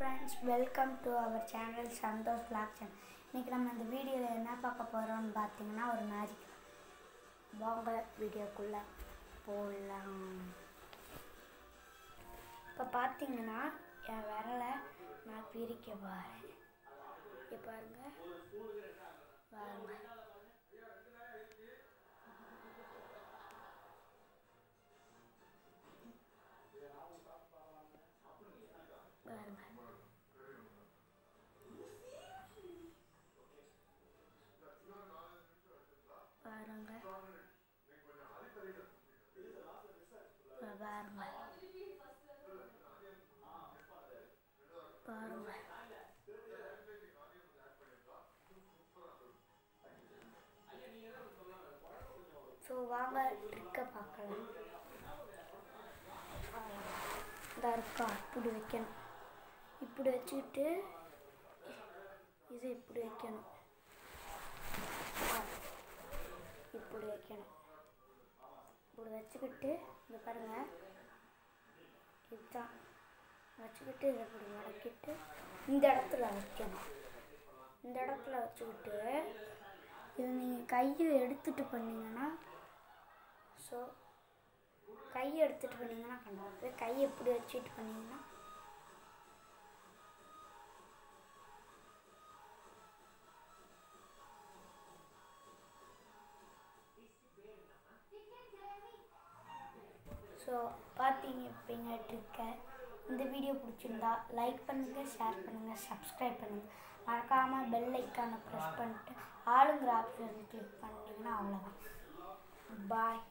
Friends welcome to our channel Santhosh blog channel இன்றைக்கி நம்ம இந்த வீடியோவில் என்ன பார்க்க போகிறோம்னு பார்த்தீங்கன்னா ஒரு மேஜிக் வாங்க வீடியோக்குள்ளே போடலாம் இப்போ பார்த்தீங்கன்னா என் விரலை நான் பிரிக்க பாரு இப்போ பாருங்க. பாருங்க பாருங்க பாருங்க இங்க பாருங்க. பாருங்க. ஸோ வாங்க ட்ரிக்கை பார்க்கலாம். இதாக இருக்கா இப்படி வைக்கணும். இப்படி வச்சுக்கிட்டு இது இப்படி வைக்கணும் இப்படி வைக்கணும் இப்படி வச்சுக்கிட்டு இங்க பாருங்கள் இதுதான். வச்சுக்கிட்டு இதை இப்படி மடக்கிட்டு இந்த இடத்துல வைக்கணும். இந்த இடத்துல வச்சுக்கிட்டு இது நீங்கள் கையை எடுத்துட்டு பண்ணிங்கன்னா ஸோ கையை எடுத்துட்டு பண்ணிங்கன்னா கண்டாது கையை எப்படி வச்சுட்டு பண்ணிங்கன்னா ஸோ பார்த்தீங்க இப்படிங்க ட்ரிக்கை இந்த வீடியோ பிடிச்சிருந்தா லைக் பண்ணுங்கள் ஷேர் பண்ணுங்கள் சப்ஸ்கிரைப் பண்ணுங்கள் மறக்காமல் பெல் ஐக்கானை ப்ரெஸ் பண்ணிட்டு ஆளுங்கிற ஆப்ஷன் கிளிக் பண்ணிங்கன்னா அவ்வளோதான் பாய்